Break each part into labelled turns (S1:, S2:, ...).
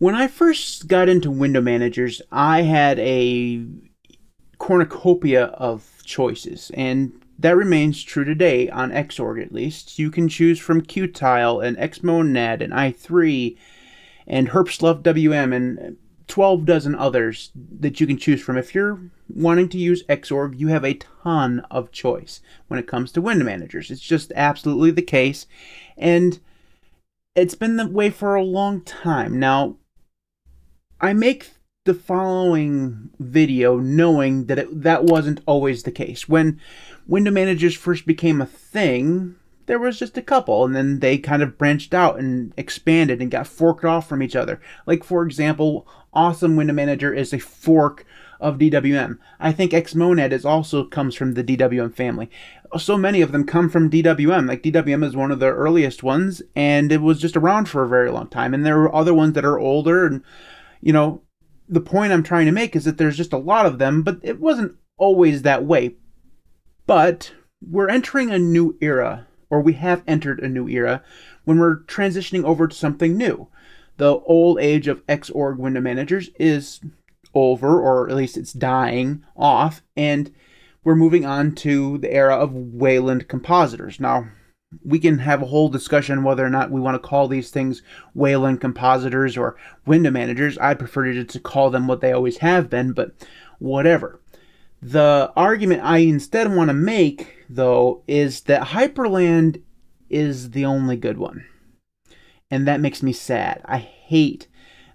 S1: When I first got into window managers, I had a cornucopia of choices, and that remains true today on Xorg at least. You can choose from Qtile and Xmonad and i3 and Herbstluft WM and 12 dozen others that you can choose from. If you're wanting to use Xorg, you have a ton of choice when it comes to window managers. It's just absolutely the case. And it's been the way for a long time. Now, I make the following video knowing that it, that wasn't always the case. When window managers first became a thing, there was just a couple, and then they kind of branched out and expanded and got forked off from each other. Like, for example, Awesome Window Manager is a fork of DWM. I think Xmonad is also comes from the DWM family. So many of them come from DWM. Like DWM is one of the earliest ones, and it was just around for a very long time. And there are other ones that are older, and you know, the point I'm trying to make is that there's just a lot of them, but it wasn't always that way. But we're entering a new era, or we have entered a new era, when we're transitioning over to something new. The old age of Xorg window managers is over, or at least it's dying off, and we're moving on to the era of Wayland compositors. Now, we can have a whole discussion whether or not we want to call these things Wayland compositors or window managers. I prefer to, to call them what they always have been, but whatever. The argument I instead want to make, though, is that Hyprland is the only good one. And that makes me sad. I hate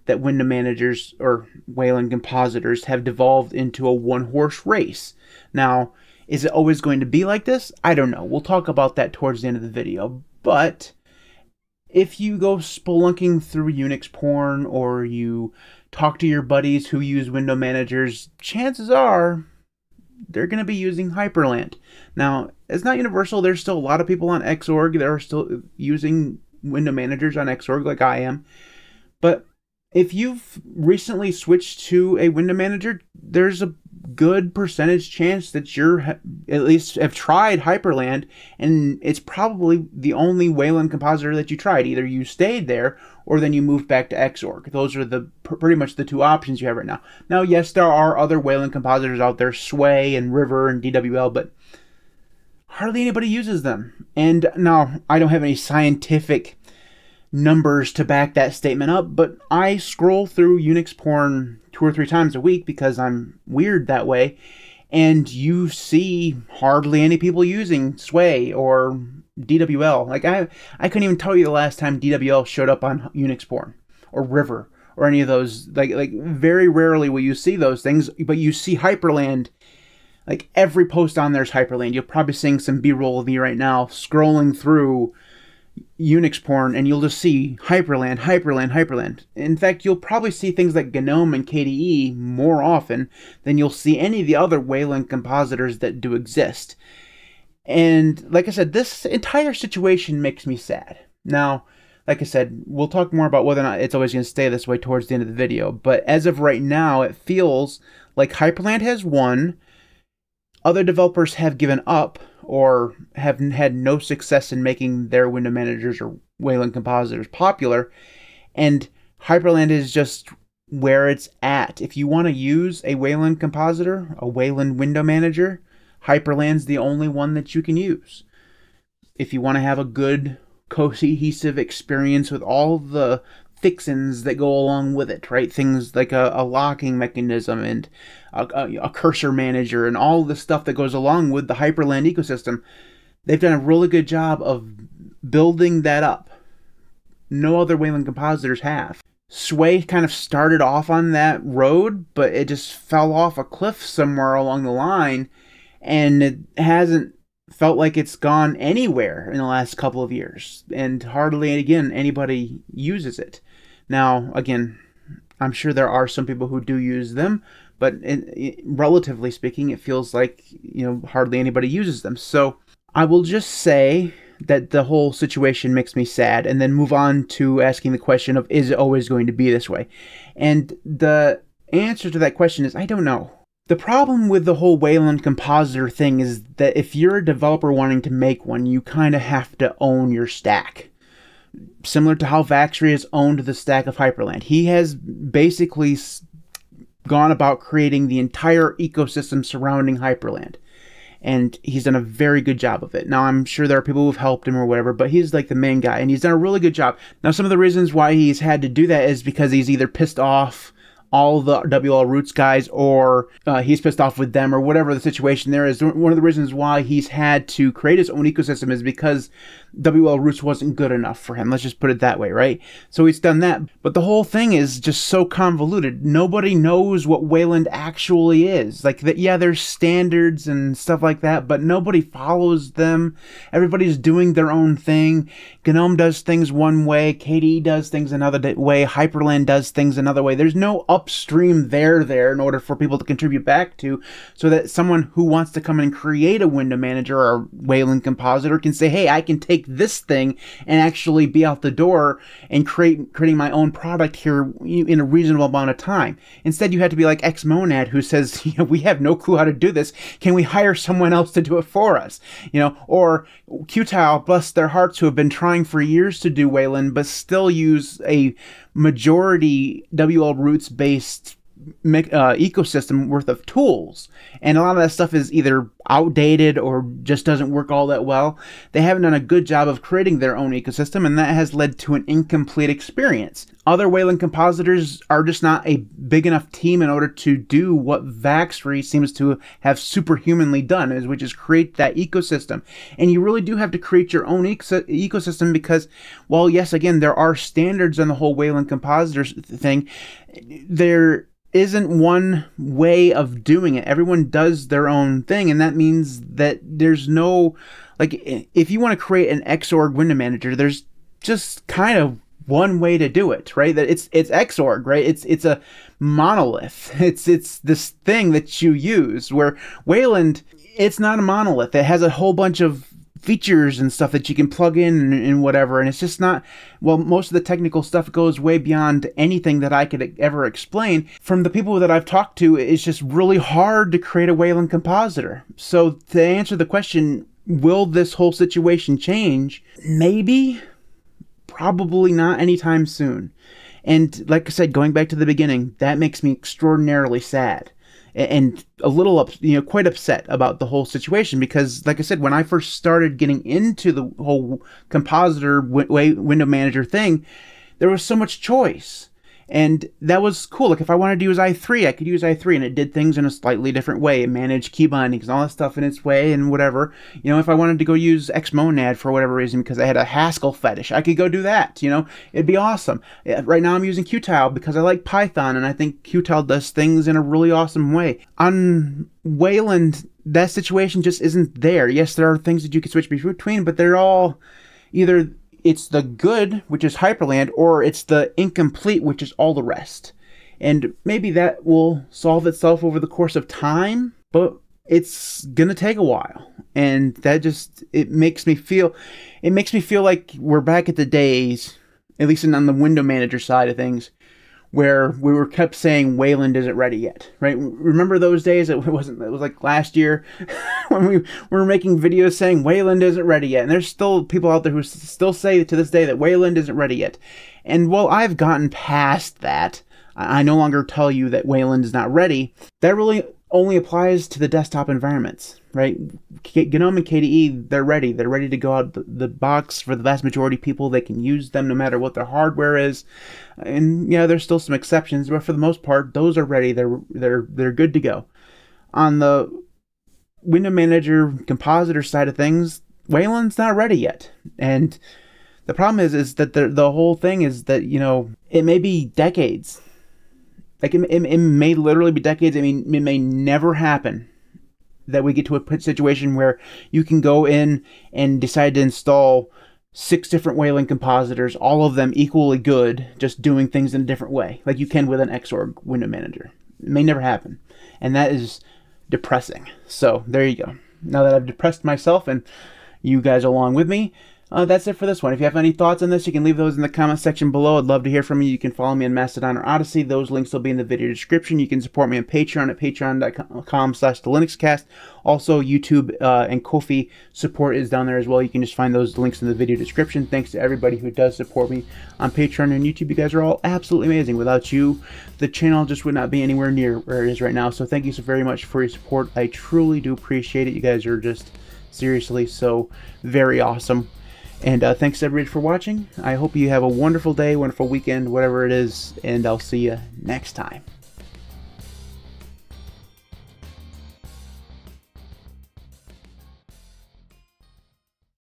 S1: that window managers or Wayland compositors have devolved into a one horse race. Now, is it always going to be like this? I don't know. We'll talk about that towards the end of the video. But if you go spelunking through Unix porn or you talk to your buddies who use window managers, chances are they're going to be using Hyprland. Now, it's not universal. There's still a lot of people on Xorg that are still using window managers on Xorg like I am. But if you've recently switched to a window manager, there's a good percentage chance that you're at least have tried Hyprland, and it's probably the only Wayland compositor that you tried. Either you stayed there, or then you moved back to Xorg. Those are the pretty much the two options you have right now. Now, yes, there are other Wayland compositors out there, Sway and River and DWL, but hardly anybody uses them. And now I don't have any scientific numbers to back that statement up, but I scroll through Unix porn two or three times a week because I'm weird that way, and you see hardly any people using Sway or DWL. Like I I couldn't even tell you the last time DWL showed up on Unix porn or River or any of those. Like like very rarely will you see those things, but you see Hyprland. Like every post on there's Hyprland. You're probably seeing some B-roll of me right now scrolling through Unix porn and you'll just see Hyprland, Hyprland, Hyprland. In fact, you'll probably see things like GNOME and KDE more often than you'll see any of the other Wayland compositors that do exist. And like I said, this entire situation makes me sad. Now, like I said, we'll talk more about whether or not it's always going to stay this way towards the end of the video. But as of right now, it feels like Hyprland has won. Other developers have given up or have had no success in making their window managers or Wayland compositors popular. And Hyprland is just where it's at. If you want to use a Wayland compositor, a Wayland window manager, Hyprland's the only one that you can use. If you want to have a good cohesive experience with all the fixins that go along with it, right? Things like a, a locking mechanism and a, a, a, cursor manager and all the stuff that goes along with the Hyprland ecosystem. They've done a really good job of building that up. No other Wayland compositors have. Sway kind of started off on that road, but it just fell off a cliff somewhere along the line, and it hasn't felt like it's gone anywhere in the last couple of years, and hardly again anybody uses it. Now, again, I'm sure there are some people who do use them, but in, in, relatively speaking, it feels like you know hardly anybody uses them. So I will just say that the whole situation makes me sad, and then move on to asking the question of is it always going to be this way? And the answer to that question is I don't know. The problem with the whole Wayland compositor thing is that if you're a developer wanting to make one, you kind of have to own your stack similar to how Vaxry has owned the stack of Hyprland. He has basically gone about creating the entire ecosystem surrounding Hyprland. And he's done a very good job of it. Now, I'm sure there are people who've helped him or whatever, but he's like the main guy, and he's done a really good job. Now, some of the reasons why he's had to do that is because he's either pissed off all the wlroots guys or uh, he's pissed off with them or whatever the situation there is. One of the reasons why he's had to create his own ecosystem is because wlroots wasn't good enough for him. Let's just put it that way, right? So he's done that. But the whole thing is just so convoluted. Nobody knows what Wayland actually is. Like that, yeah, there's standards and stuff like that, but nobody follows them. Everybody's doing their own thing. GNOME does things one way, KDE does things another way, Hyprland does things another way. There's no upstream there there in order for people to contribute back to, so that someone who wants to come and create a window manager or Wayland compositor can say, hey, I can take this thing and actually be out the door and create creating my own product here in a reasonable amount of time. Instead, you had to be like Xmonad, who says, you know, we have no clue how to do this. Can we hire someone else to do it for us? You know, or Qtile, bless their hearts, who have been trying for years to do Wayland, but still use a majority wlroots based based uh, ecosystem worth of tools. And a lot of that stuff is either outdated or just doesn't work all that well. They haven't done a good job of creating their own ecosystem, and that has led to an incomplete experience. Other Wayland compositors are just not a big enough team in order to do what Vaxry seems to have superhumanly done, is which is create that ecosystem. And you really do have to create your own ecosystem because, well, yes, again, there are standards on the whole Wayland compositors thing. There isn't one way of doing it. Everyone does their own thing, and that means that there's no like if you want to create an Xorg window manager, there's just kind of one way to do it, right? That it's it's Xorg, right? It's it's a monolith. It's it's this thing that you use where Wayland it's not a monolith. It has a whole bunch of features and stuff that you can plug in and, and, whatever. And it's just not, well, most of the technical stuff goes way beyond anything that I could ever explain. From the people that I've talked to, it's just really hard to create a Wayland compositor. So to answer the question, will this whole situation change? Maybe, probably not anytime soon. And like I said, going back to the beginning, that makes me extraordinarily sad and a little up, you know, quite upset about the whole situation because, like I said, when I first started getting into the whole compositor w- window manager thing, there was so much choice and that was cool. Like if I wanted to use i3, I could use i3, and it did things in a slightly different way. It managed key bindings and all that stuff in its way, and whatever. You know, if I wanted to go use Xmonad for whatever reason because I had a Haskell fetish, I could go do that. You know, it'd be awesome. Right now, I'm using Qtile because I like Python, and I think Qtile does things in a really awesome way. On Wayland, that situation just isn't there. Yes, there are things that you can switch between, but they're all either it's the good, which is Hyprland, or it's the incomplete, which is all the rest. And maybe that will solve itself over the course of time, but it's gonna take a while. And that just it makes me feel it makes me feel like we're back at the days, at least on the window manager side of things, where we were kept saying Wayland isn't ready yet, right? Remember those days? It wasn't. It was like last year when we were making videos saying Wayland isn't ready yet, and there's still people out there who still say to this day that Wayland isn't ready yet. And while I've gotten past that, I no longer tell you that Wayland is not ready. That really only applies to the desktop environments, right? GNOME and KDE, they're ready. They're ready to go out the, box for the vast majority of people. They can use them no matter what their hardware is. And yeah, there's still some exceptions, but for the most part, those are ready. They're they're they're good to go. On the window manager compositor side of things, Wayland's not ready yet. And the problem is is that the the whole thing is that, you know, it may be decades like it, it, it may literally be decades. I mean, it may never happen that we get to a situation where you can go in and decide to install six different Wayland compositors, all of them equally good, just doing things in a different way, like you can with an Xorg window manager. It may never happen. And that is depressing. So there you go. Now that I've depressed myself and you guys along with me, uh, that's it for this one. If you have any thoughts on this, you can leave those in the comment section below. I'd love to hear from you. You can follow me on Mastodon or Odysee. Those links will be in the video description. You can support me on Patreon at patreon.com slash the LinuxCast. Also, YouTube uh, and Ko-fi support is down there as well. You can just find those links in the video description. Thanks to everybody who does support me on Patreon and YouTube. You guys are all absolutely amazing. Without you, the channel just would not be anywhere near where it is right now. So thank you so very much for your support. I truly do appreciate it. You guys are just seriously so very awesome. And uh, thanks everybody for watching. I hope you have a wonderful day, wonderful weekend, whatever it is, and I'll see you next time.